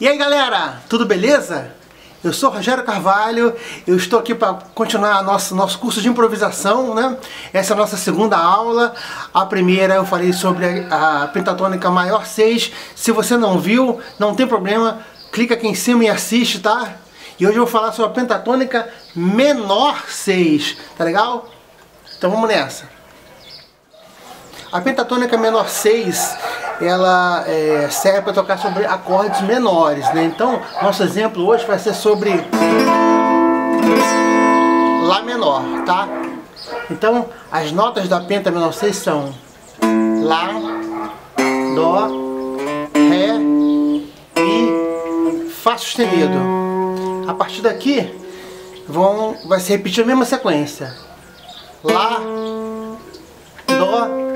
E aí galera, tudo beleza? Eu sou Rogério Carvalho, eu estou aqui para continuar nosso, nosso curso de improvisação, né? Essa é a nossa segunda aula. A primeira eu falei sobre a, a pentatônica maior 6. Se você não viu, não tem problema, clica aqui em cima e assiste, tá? E hoje eu vou falar sobre a pentatônica menor 6, tá legal? Então vamos nessa. A pentatônica menor 6 ela é, serve para tocar sobre acordes menores, né? Então, nosso exemplo hoje vai ser sobre Lá menor, tá? Então, as notas da penta menor 6 são Lá, Dó, Ré, Mi, Fá sustenido. A partir daqui, vão, vai se repetir a mesma sequência. Lá, Dó,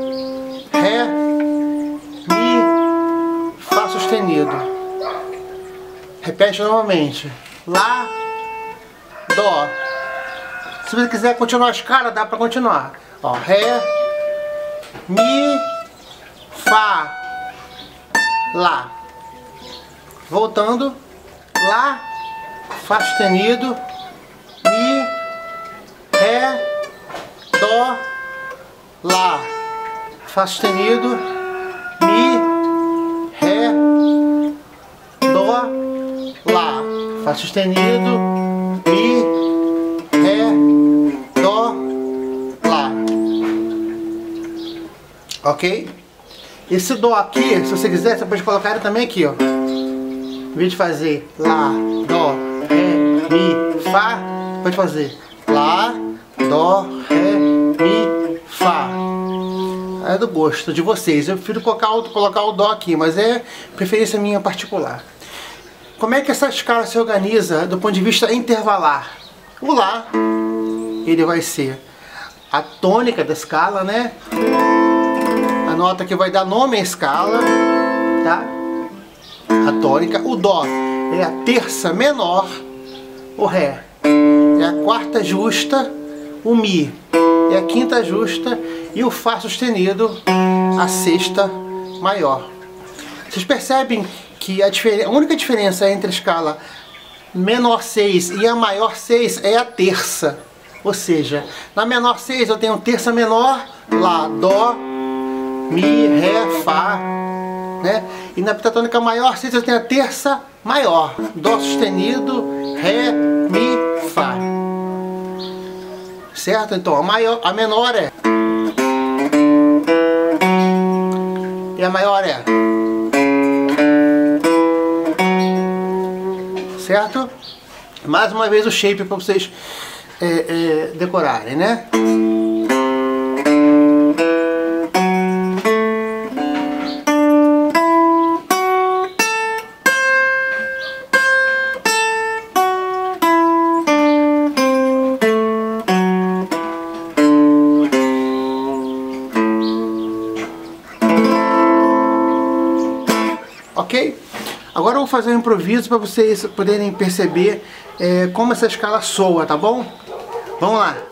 Repete novamente. Lá, Dó. Se você quiser continuar a escala, dá para continuar. Ó, Ré, Mi, Fá, Lá. Voltando. Lá, Fá sustenido, Mi, Ré, Dó, Lá. Fá sustenido, Fá sustenido, Mi, Ré, Dó, Lá. Ok? Esse Dó aqui, se você quiser, você pode colocar ele também aqui, ó. Em vez de fazer Lá, Dó, Ré, Mi, Fá, pode fazer Lá, Dó, Ré, Mi, Fá. É do gosto de vocês. Eu prefiro colocar, colocar o Dó aqui, mas é preferência minha particular. Como é que essa escala se organiza do ponto de vista intervalar? O Lá, ele vai ser a tônica da escala, né? A nota que vai dar nome à escala, tá? A tônica. O Dó é a terça menor, o Ré é a quarta justa, o Mi é a quinta justa e o Fá sustenido, a sexta maior. Vocês percebem que a, a única diferença entre a escala menor 6 e a maior 6 é a terça. Ou seja, na menor 6 eu tenho terça menor, Lá, Dó, Mi, Ré, Fá. Né? E na pentatônica maior 6 eu tenho a terça maior, Dó sustenido, Ré, Mi, Fá. Certo? Então a, maior, a menor é. E a maior é. Certo? Mais uma vez o shape para vocês é, é, decorarem, né? Ok? Agora eu vou fazer um improviso para vocês poderem perceber é, como essa escala soa, tá bom? Vamos lá!